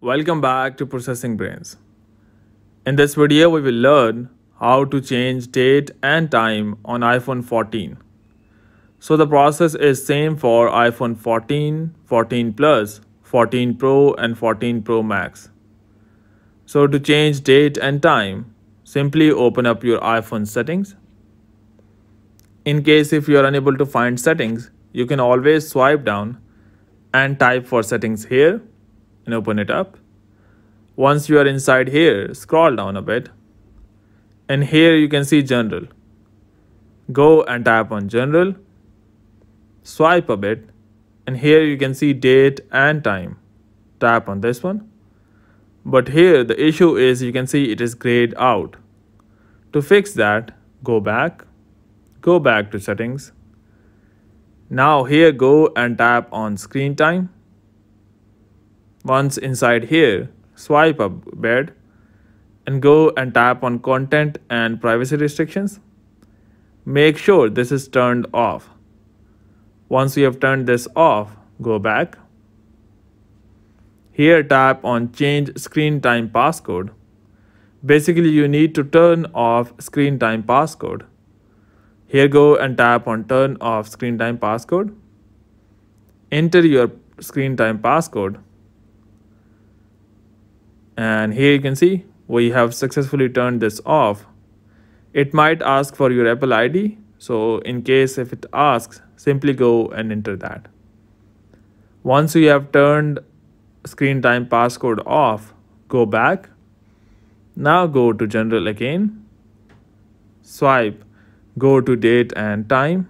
Welcome back to Processing Brains. In this video, we will learn how to change date and time on iPhone 14. So the process is same for iPhone 14, 14 Plus, 14 Pro and 14 Pro Max. So to change date and time, simply open up your iPhone settings. In case if you are unable to find settings, you can always swipe down and type for settings here and open it up. Once you are inside here, scroll down a bit and here you can see general. Go and tap on general, swipe a bit and here you can see date and time. Tap on this one. But here the issue is you can see it is grayed out. To fix that, go back, go back to settings. Now here go and tap on screen time. Once inside here, swipe up bed and go and tap on content and privacy restrictions. Make sure this is turned off. Once you have turned this off, go back. Here tap on change screen time passcode. Basically you need to turn off screen time passcode. Here go and tap on turn off screen time passcode. Enter your screen time passcode and here you can see we have successfully turned this off. It might ask for your apple id so in case if it asks simply go and enter that. Once you have turned screen time passcode off go back. Now go to general again. Swipe. Go to date and time.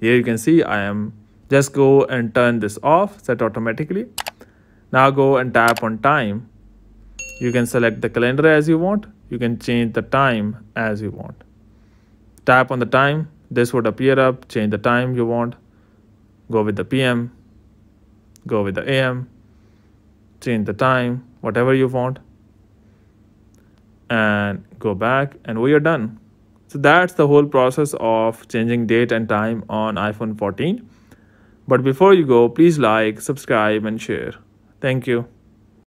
Here you can see i am just go and turn this off set automatically. Now go and tap on time you can select the calendar as you want. You can change the time as you want. Tap on the time. This would appear up. Change the time you want. Go with the PM. Go with the AM. Change the time, whatever you want. And go back and we are done. So that's the whole process of changing date and time on iPhone 14. But before you go, please like, subscribe and share. Thank you.